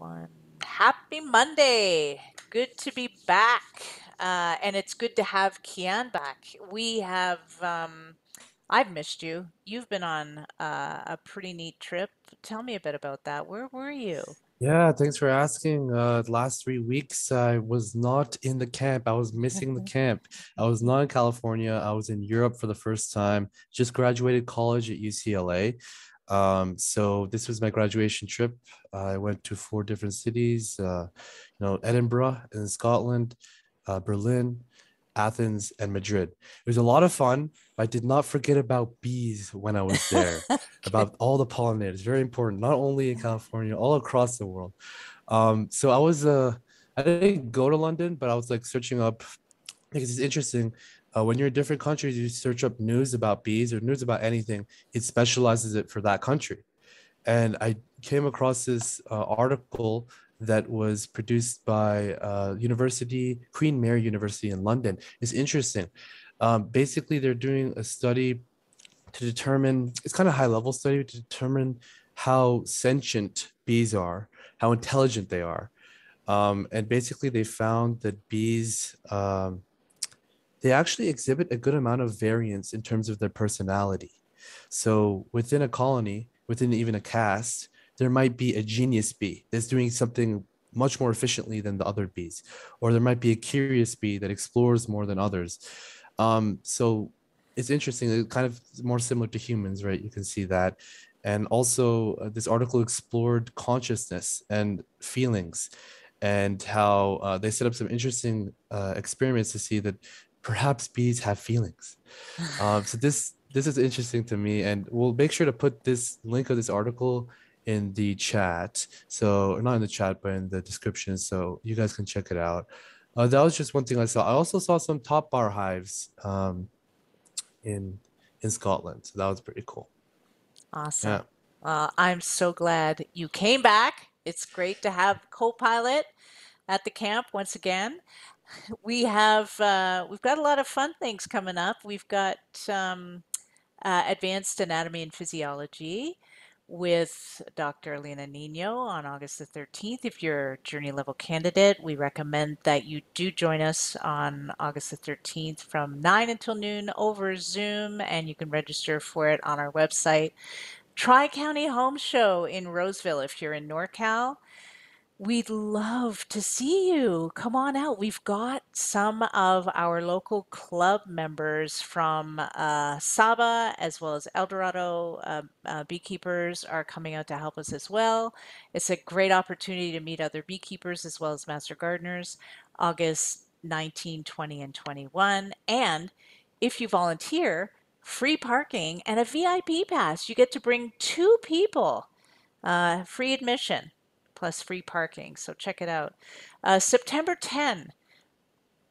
One. Happy Monday. Good to be back. Uh, and it's good to have Kian back. We have, um, I've missed you. You've been on uh, a pretty neat trip. Tell me a bit about that. Where were you? Yeah, thanks for asking. Uh, the last three weeks, I was not in the camp. I was missing the camp. I was not in California. I was in Europe for the first time. Just graduated college at UCLA. Um, so this was my graduation trip. I went to four different cities, uh, you know, Edinburgh in Scotland, uh, Berlin, Athens, and Madrid. It was a lot of fun. I did not forget about bees when I was there, about all the pollinators. Very important, not only in California, all across the world. Um, so I was, uh, I didn't go to London, but I was like searching up because it's interesting. Uh, when you're in different countries, you search up news about bees or news about anything, it specializes it for that country. And I came across this uh, article that was produced by uh, University Queen Mary University in London. It's interesting. Um, basically, they're doing a study to determine. It's kind of high level study to determine how sentient bees are, how intelligent they are, um, and basically they found that bees. Um, they actually exhibit a good amount of variance in terms of their personality. So within a colony, within even a caste, there might be a genius bee that's doing something much more efficiently than the other bees, or there might be a curious bee that explores more than others. Um, so it's interesting, it's kind of more similar to humans, right? You can see that. And also, uh, this article explored consciousness and feelings and how uh, they set up some interesting uh, experiments to see that perhaps bees have feelings. Um, so this this is interesting to me, and we'll make sure to put this link of this article in the chat. So not in the chat, but in the description, so you guys can check it out. Uh, that was just one thing I saw. I also saw some top bar hives um, in in Scotland, so that was pretty cool. Awesome. Yeah. Uh, I'm so glad you came back. It's great to have co-pilot at the camp once again. We have uh, we've got a lot of fun things coming up. We've got um, uh, advanced anatomy and physiology with Dr. Elina Niño on August the 13th. If you're a journey level candidate, we recommend that you do join us on August the 13th from 9 until noon over Zoom, and you can register for it on our website. Tri County Home Show in Roseville if you're in NorCal. We'd love to see you. Come on out. We've got some of our local club members from uh, SABA as well as El Dorado uh, uh, beekeepers are coming out to help us as well. It's a great opportunity to meet other beekeepers as well as master gardeners. August 19, 20, and 21. And if you volunteer, free parking and a VIP pass. You get to bring two people, uh, free admission plus free parking. So check it out. Uh, September 10,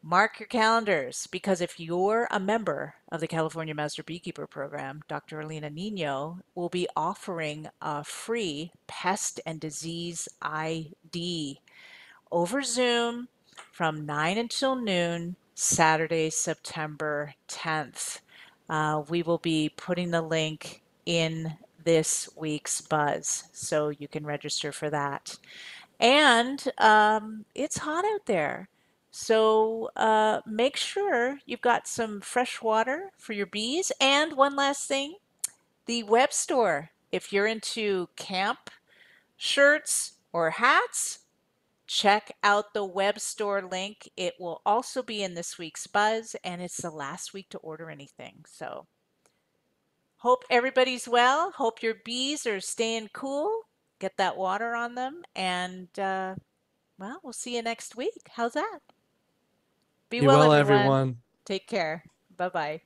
mark your calendars because if you're a member of the California Master Beekeeper Program, Dr. Elina Niño will be offering a free pest and disease ID over Zoom from 9 until noon, Saturday, September 10th. Uh, we will be putting the link in this week's buzz. So you can register for that. And um, it's hot out there. So uh, make sure you've got some fresh water for your bees. And one last thing the web store. If you're into camp shirts or hats, check out the web store link. It will also be in this week's buzz, and it's the last week to order anything. So Hope everybody's well. Hope your bees are staying cool. Get that water on them. And, uh, well, we'll see you next week. How's that? Be Be well, well, everyone. everyone. Take care. Bye bye.